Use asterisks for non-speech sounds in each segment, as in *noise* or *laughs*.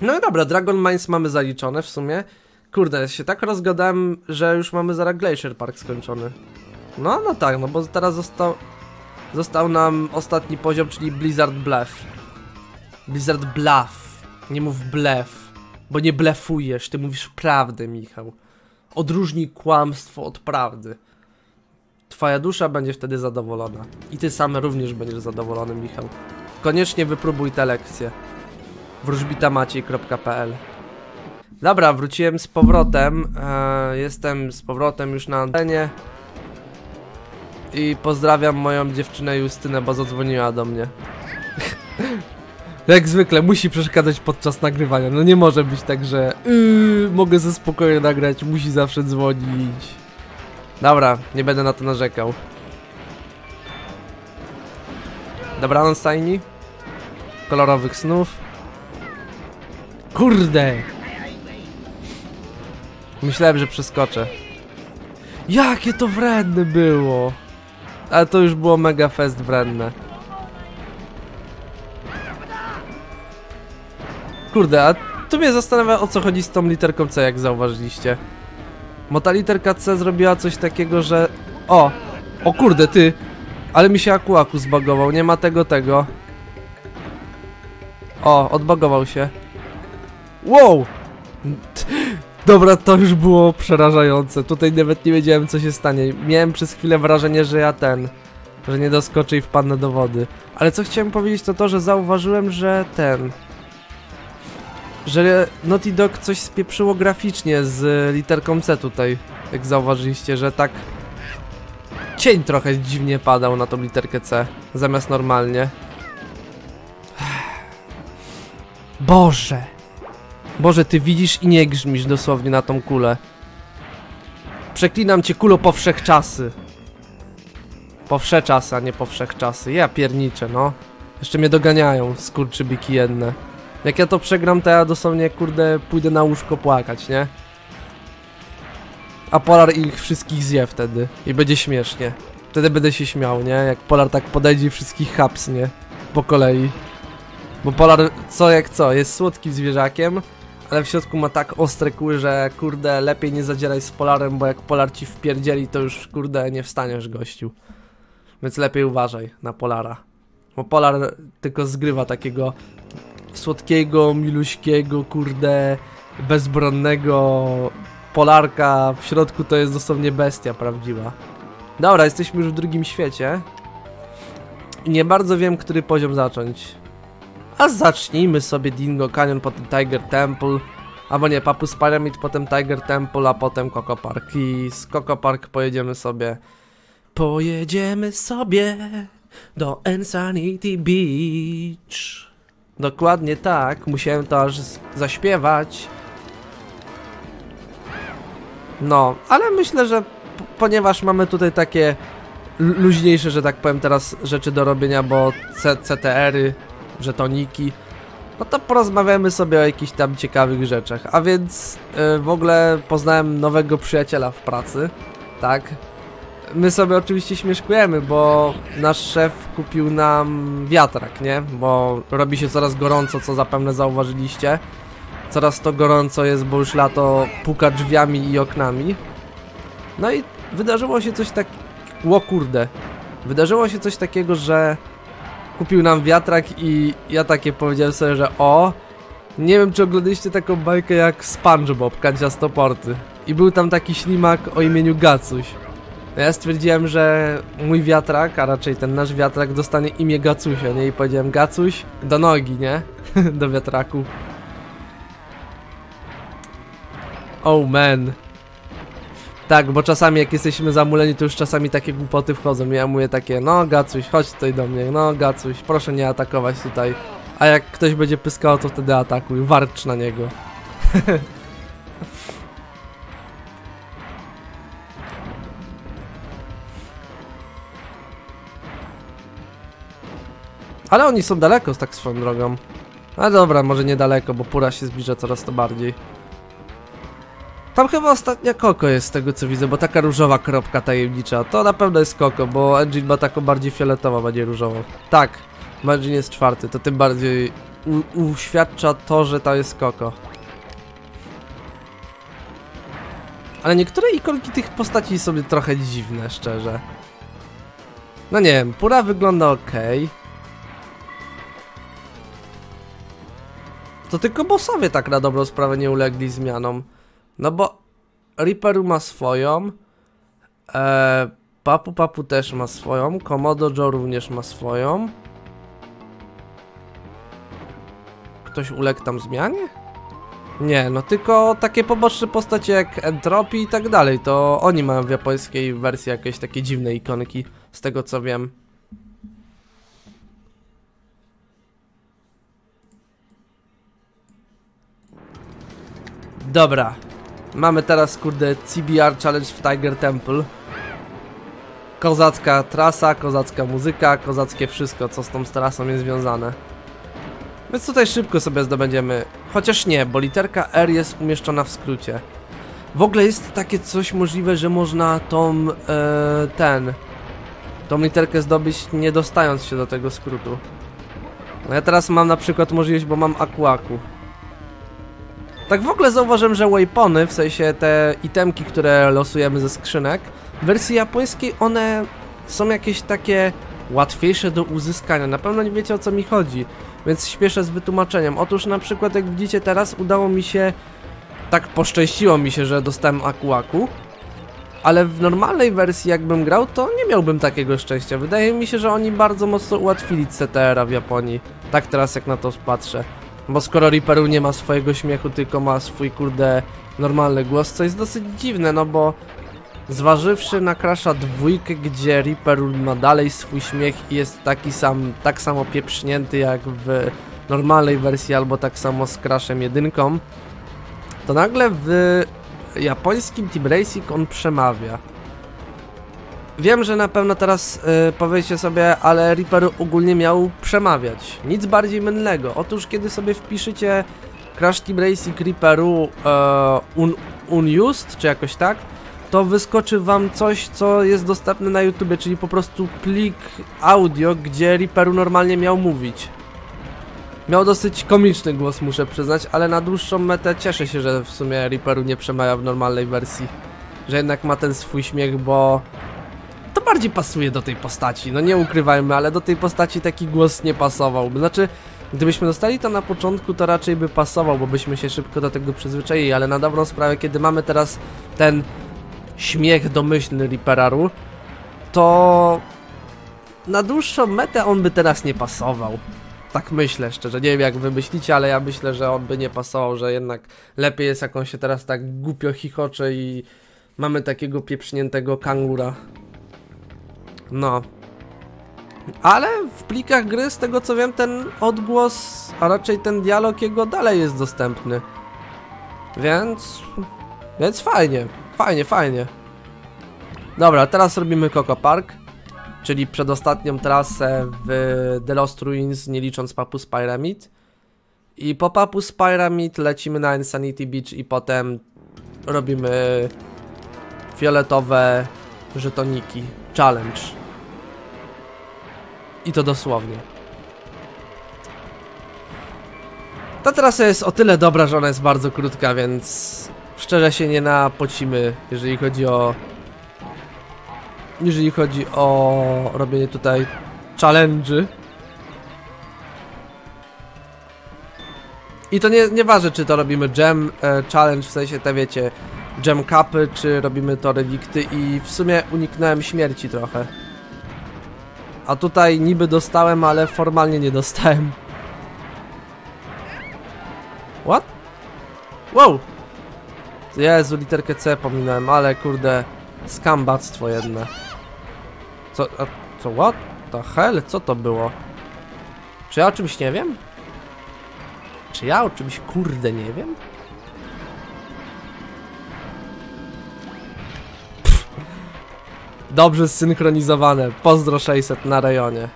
No dobra, Dragon Mines mamy zaliczone w sumie. Kurde, się tak rozgadałem, że już mamy zaraz Glacier Park skończony. No, no tak, no bo teraz został, został nam ostatni poziom, czyli Blizzard Bluff. Blizzard Bluff. Nie mów blef, bo nie blefujesz, ty mówisz prawdę, Michał. Odróżnij kłamstwo od prawdy. Twoja dusza będzie wtedy zadowolona. I ty sam również będziesz zadowolony, Michał. Koniecznie wypróbuj tę lekcję. wróżbitamaciej.pl Dobra, wróciłem z powrotem. E, jestem z powrotem już na antenie. I pozdrawiam moją dziewczynę Justynę, bo zadzwoniła do mnie. *laughs* Jak zwykle, musi przeszkadzać podczas nagrywania. No nie może być tak, że yy, mogę ze spokojem nagrać, musi zawsze dzwonić. Dobra, nie będę na to narzekał. Dobranoc, Stajni. Kolorowych snów. Kurde! Myślałem, że przeskoczę. Jakie to wredne było! Ale to już było mega fest wredne. Kurde, a tu mnie zastanawia o co chodzi z tą literką C, jak zauważyliście. Bo ta literka C zrobiła coś takiego, że... O! O kurde, ty! Ale mi się akuaku zbagował, nie ma tego, tego. O, odbagował się. Wow! Dobra, to już było przerażające. Tutaj nawet nie wiedziałem, co się stanie. Miałem przez chwilę wrażenie, że ja ten... Że nie doskoczę i wpadnę do wody. Ale co chciałem powiedzieć, to to, że zauważyłem, że ten... Że Naughty Dog coś spieprzyło graficznie z literką C tutaj. Jak zauważyliście, że tak... Cień trochę dziwnie padał na tą literkę C, zamiast normalnie. Boże! Boże, ty widzisz i nie grzmisz dosłownie na tą kulę. Przeklinam cię kulo po wszechczasy. Po wszechczasy, a nie po wszechczasy. Ja pierniczę, no. Jeszcze mnie doganiają, skurczybyki jedne. Jak ja to przegram, to ja dosłownie, kurde, pójdę na łóżko płakać, nie? A Polar ich wszystkich zje wtedy. I będzie śmiesznie. Wtedy będę się śmiał, nie? Jak Polar tak podejdzie i wszystkich hapsnie. Po kolei. Bo Polar, co jak co, jest słodkim zwierzakiem, ale w środku ma tak ostre kły, że kurde, lepiej nie zadzieraj z Polarem, bo jak Polar ci wpierdzieli, to już kurde nie wstaniesz gościu. Więc lepiej uważaj na Polara. Bo Polar tylko zgrywa takiego słodkiego, miluśkiego, kurde, bezbronnego Polarka. W środku to jest dosłownie bestia prawdziwa. Dobra, jesteśmy już w drugim świecie. I nie bardzo wiem, który poziom zacząć. A zacznijmy sobie Dingo Canyon, potem Tiger Temple. Albo nie, Papus Pyramid, potem Tiger Temple, a potem Coco Park. I z Coco Park pojedziemy sobie. Pojedziemy sobie do Insanity Beach. Dokładnie tak, musiałem to aż zaśpiewać. No, ale myślę, że ponieważ mamy tutaj takie lu- luźniejsze, że tak powiem teraz rzeczy do robienia, bo CTR-y, żetoniki, no to porozmawiamy sobie o jakichś tam ciekawych rzeczach. A więc y, w ogóle poznałem nowego przyjaciela w pracy, tak? My sobie oczywiście śmieszkujemy, bo nasz szef kupił nam wiatrak, nie? Bo robi się coraz gorąco, co zapewne zauważyliście. Coraz to gorąco jest, bo już lato puka drzwiami i oknami. No i wydarzyło się coś tak... Ło kurde. Wydarzyło się coś takiego, że kupił nam wiatrak i ja takie powiedziałem sobie, że o... Nie wiem, czy oglądaliście taką bajkę jak SpongeBob, kanciastoporty. I był tam taki ślimak o imieniu Gacuś. Ja stwierdziłem, że mój wiatrak, a raczej ten nasz wiatrak dostanie imię Gacusia, nie? I powiedziałem Gacuś do nogi, nie? *laughs* do wiatraku. Oh man. Tak, bo czasami jak jesteśmy zamuleni, to już czasami takie głupoty wchodzą. Ja mówię takie, no Gacuś, chodź tutaj do mnie, no Gacuś, proszę nie atakować tutaj. A jak ktoś będzie pyskał, to wtedy atakuj, warcz na niego. *laughs* Ale oni są daleko, tak swoją drogą. A dobra, może niedaleko, bo pura się zbliża coraz to bardziej. Tam chyba ostatnia Koko jest z tego co widzę, bo taka różowa kropka tajemnicza. To na pewno jest Koko, bo Engine ma taką bardziej fioletową, a nie różową. Tak, Engine jest czwarty, to tym bardziej uświadcza to, że to jest Koko. Ale niektóre ikonki tych postaci są trochę dziwne, szczerze. No nie wiem, Pura wygląda ok. To tylko bossowie tak na dobrą sprawę nie ulegli zmianom. No bo Reaperu ma swoją. E, Papu Papu też ma swoją. Komodo Joe również ma swoją. Ktoś uległ tam zmianie? Nie, no tylko takie poboczne postacie jak Entropy i tak dalej, to oni mają w japońskiej wersji jakieś takie dziwne ikonki, z tego co wiem. Dobra, mamy teraz kurde CBR Challenge w Tiger Temple. Kozacka trasa, kozacka muzyka, kozackie wszystko co z tą trasą jest związane. Więc tutaj szybko sobie zdobędziemy. Chociaż nie, bo literka R jest umieszczona w skrócie. W ogóle jest takie coś możliwe, że można tą, e, ten, tą literkę zdobyć nie dostając się do tego skrótu. No ja teraz mam na przykład możliwość, bo mam akuaku. Tak w ogóle zauważyłem, że waypony, w sensie te itemki, które losujemy ze skrzynek, w wersji japońskiej one są jakieś takie łatwiejsze do uzyskania. Na pewno nie wiecie o co mi chodzi, więc śpieszę z wytłumaczeniem. Otóż na przykład jak widzicie teraz udało mi się, tak poszczęściło mi się, że dostałem akuaku, ale w normalnej wersji jakbym grał, to nie miałbym takiego szczęścia. Wydaje mi się, że oni bardzo mocno ułatwili CTR-a w Japonii. Tak teraz jak na to patrzę. Bo skoro Reaperu nie ma swojego śmiechu, tylko ma swój kurde normalny głos, co jest dosyć dziwne, no bo Zważywszy na Crasha dwójkę, gdzie Reaper ma dalej swój śmiech i jest taki sam, tak samo pieprznięty jak w normalnej wersji, albo tak samo z Crashem jedynką, to nagle w japońskim Team Racing on przemawia. Wiem, że na pewno teraz yy, powiecie sobie, ale Reaper ogólnie miał przemawiać. Nic bardziej mylnego. Otóż kiedy sobie wpiszecie Crash Team Racing Reaperu yy, un, Unused, czy jakoś tak, to wyskoczy wam coś, co jest dostępne na YouTube, czyli po prostu plik audio, gdzie Reaperu normalnie miał mówić. Miał dosyć komiczny głos, muszę przyznać, ale na dłuższą metę cieszę się, że w sumie Reaperu nie przemawia w normalnej wersji. Że jednak ma ten swój śmiech, bo bardziej pasuje do tej postaci. No nie ukrywajmy, ale do tej postaci taki głos nie pasował. Znaczy, gdybyśmy dostali to na początku, to raczej by pasował, bo byśmy się szybko do tego przyzwyczaili, ale na dobrą sprawę, kiedy mamy teraz ten śmiech domyślny Reaperaru, to na dłuższą metę on by teraz nie pasował. Tak myślę szczerze, nie wiem jak wy myślicie, ale ja myślę, że on by nie pasował, że jednak lepiej jest jak on się teraz tak głupio chichocze i mamy takiego pieprzniętego kangura. No. Ale w plikach gry, z tego co wiem, ten odgłos, a raczej ten dialog jego dalej jest dostępny. Więc... Więc fajnie. Fajnie, fajnie. Dobra, teraz robimy Coco Park, czyli przedostatnią trasę w The Lost Ruins, nie licząc Papus Pyramid. I po Papus Pyramid lecimy na Insanity Beach i potem robimy fioletowe żetoniki. Challenge. I to dosłownie. Ta trasa jest o tyle dobra, że ona jest bardzo krótka, więc szczerze się nie napocimy, jeżeli chodzi o... Jeżeli chodzi o robienie tutaj challenge'y. I to nie, nie ważne, czy to robimy jam e, challenge, w sensie te wiecie, jam cupy, czy robimy to relikty i w sumie uniknąłem śmierci trochę. A tutaj niby dostałem, ale formalnie nie dostałem. What? Wow! Jezu, literkę C pominąłem, ale kurde, skambactwo jedne. Co, a, co, what the hell? Co to było? Czy ja o czymś nie wiem? Czy ja o czymś kurde nie wiem? Dobrze zsynchronizowane. Pozdro 600 na rejonie.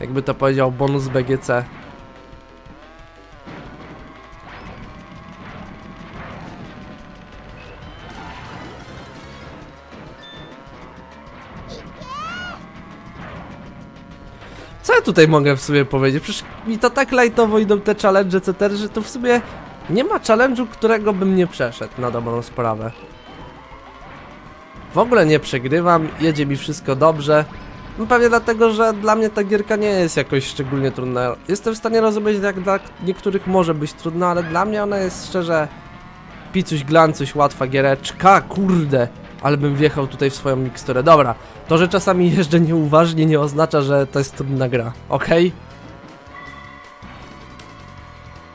Jakby to powiedział bonus BGC. Co ja tutaj mogę w sumie powiedzieć? Przecież mi to tak lajtowo idą te challenge, etc., że to w sumie nie ma challenge'u, którego bym nie przeszedł na dobrą sprawę. W ogóle nie przegrywam, jedzie mi wszystko dobrze. No pewnie dlatego, że dla mnie ta gierka nie jest jakoś szczególnie trudna. Jestem w stanie rozumieć, jak dla niektórych może być trudna, ale dla mnie ona jest szczerze picuś glancuś, łatwa giereczka, kurde. Ale bym wjechał tutaj w swoją miksturę. Dobra, to, że czasami jeżdżę nieuważnie nie oznacza, że to jest trudna gra, okej?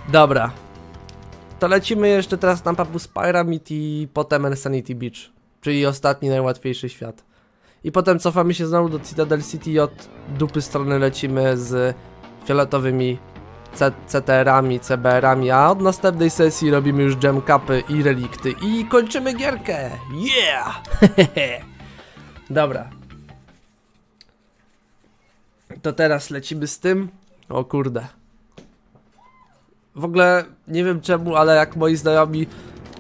Dobra. To lecimy jeszcze teraz na Papus Pyramid i potem Insanity Beach. Czyli ostatni, najłatwiejszy świat. I potem cofamy się znowu do Citadel City i od dupy strony lecimy z fioletowymi CTR-ami, CBR-ami, a od następnej sesji robimy już jam capy i relikty i kończymy gierkę! Yeah! *laughs* Dobra. To teraz lecimy z tym. O kurde. W ogóle nie wiem czemu, ale jak moi znajomi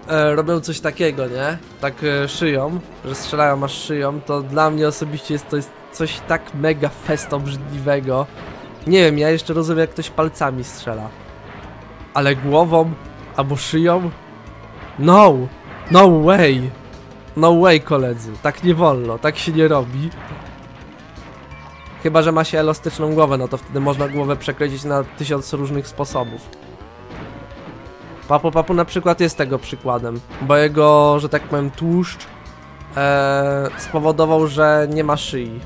e, robią coś takiego, nie? Tak e, szyją, że strzelają aż szyją, to dla mnie osobiście jest to jest coś tak mega fest obrzydliwego. Nie wiem, ja jeszcze rozumiem jak ktoś palcami strzela. Ale głową albo szyją? No! No way! No way koledzy, tak nie wolno, tak się nie robi. Chyba, że ma się elastyczną głowę, no to wtedy można głowę przekręcić na tysiąc różnych sposobów. Papu Papu na przykład jest tego przykładem, bo jego, że tak powiem, tłuszcz e, spowodował, że nie ma szyi.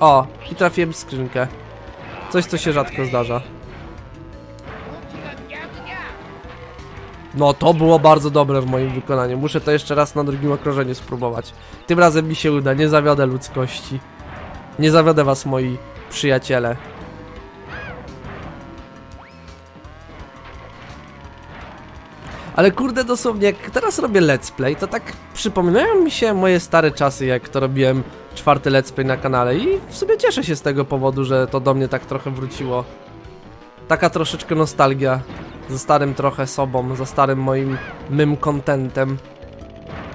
O, i trafiłem w skrzynkę. Coś, co się rzadko zdarza. No, to było bardzo dobre w moim wykonaniu. Muszę to jeszcze raz na drugim okrążeniu spróbować. Tym razem mi się uda, nie zawiodę ludzkości. Nie zawiodę was, moi przyjaciele. Ale kurde, dosłownie, jak teraz robię let's play, to tak przypominają mi się moje stare czasy, jak to robiłem czwarty let's play na kanale i w sumie cieszę się z tego powodu, że to do mnie tak trochę wróciło. Taka troszeczkę nostalgia ze starym trochę sobą, za starym moim mym contentem.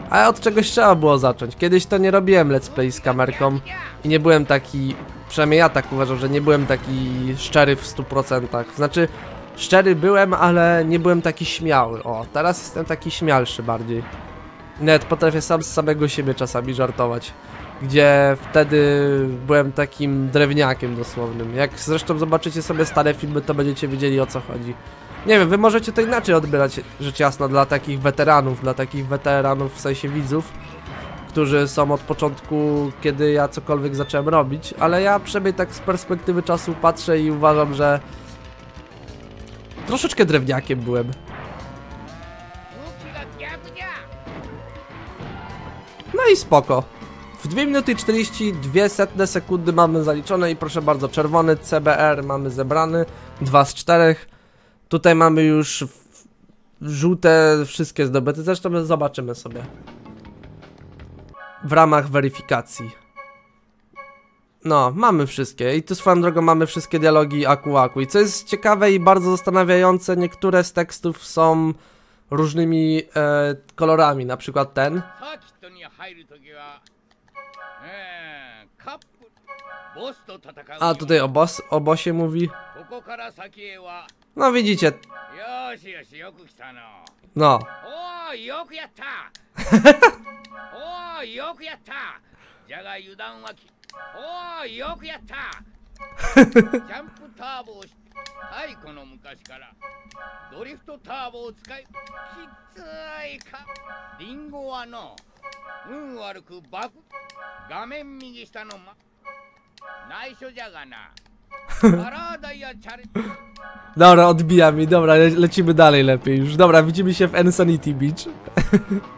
A od czegoś trzeba było zacząć. Kiedyś to nie robiłem let's play z kamerką i nie byłem taki, przynajmniej ja tak uważam, że nie byłem taki szczery w 100%. Znaczy, szczery byłem, ale nie byłem taki śmiały. O, teraz jestem taki śmialszy bardziej. Nawet potrafię sam z samego siebie czasami żartować. Gdzie wtedy byłem takim drewniakiem dosłownym. Jak zresztą zobaczycie sobie stare filmy, to będziecie wiedzieli o co chodzi. Nie wiem, wy możecie to inaczej odbierać, rzecz jasna, dla takich weteranów, dla takich weteranów w sensie widzów, którzy są od początku, kiedy ja cokolwiek zacząłem robić, ale ja przynajmniej tak z perspektywy czasu patrzę i uważam, że troszeczkę drewniakiem byłem. No i spoko. W 2 minuty 42 setne sekundy mamy zaliczone i proszę bardzo, czerwony CBR mamy zebrany, 2 z 4. Tutaj mamy już żółte wszystkie zdobyte, zresztą zobaczymy sobie w ramach weryfikacji. No, mamy wszystkie i tu swoją drogą mamy wszystkie dialogi Aku Aku i co jest ciekawe i bardzo zastanawiające, niektóre z tekstów są różnymi e, kolorami, na przykład ten. A tutaj o, boss, o mówi. No widzicie. No. no. *laughs* Dobra, odbija mi. Dobra, le lecimy dalej lepiej już. Dobra, widzimy się w Insanity Beach. *laughs*